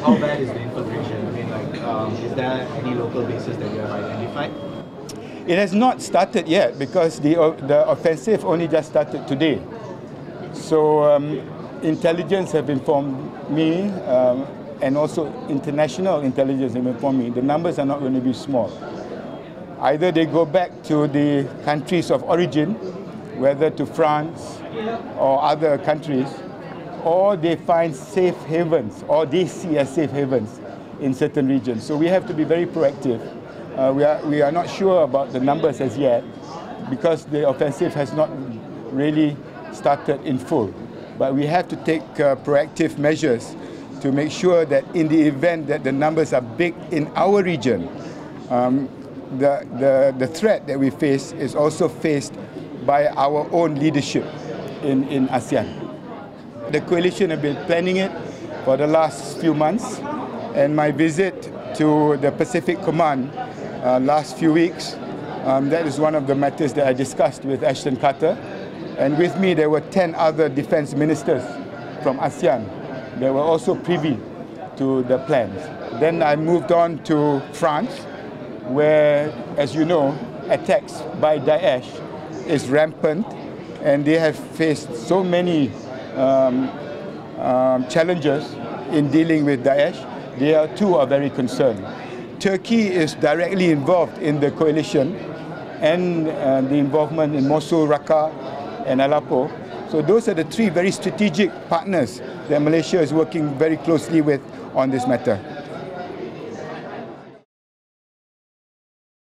How bad is the infiltration? I mean, like, um, is there any local bases that you have identified? It has not started yet because the, the offensive only just started today. So um, intelligence have informed me um, and also international intelligence have informed me the numbers are not going to be small. Either they go back to the countries of origin, whether to France or other countries, or they find safe havens, or they see as safe havens in certain regions. So we have to be very proactive. Uh, we, are, we are not sure about the numbers as yet because the offensive has not really started in full. But we have to take uh, proactive measures to make sure that in the event that the numbers are big in our region, um, the, the, the threat that we face is also faced by our own leadership in, in ASEAN. The coalition have been planning it for the last few months, and my visit to the Pacific Command uh, last few weeks, um, that is one of the matters that I discussed with Ashton Carter. And with me, there were 10 other defense ministers from ASEAN. They were also privy to the plans. Then I moved on to France, where, as you know, attacks by Daesh is rampant, and they have faced so many um, um, challenges in dealing with Daesh. They are, too are very concerned. Turkey is directly involved in the coalition and uh, the involvement in Mosul, Raqqa, and Aleppo. So those are the three very strategic partners that Malaysia is working very closely with on this matter.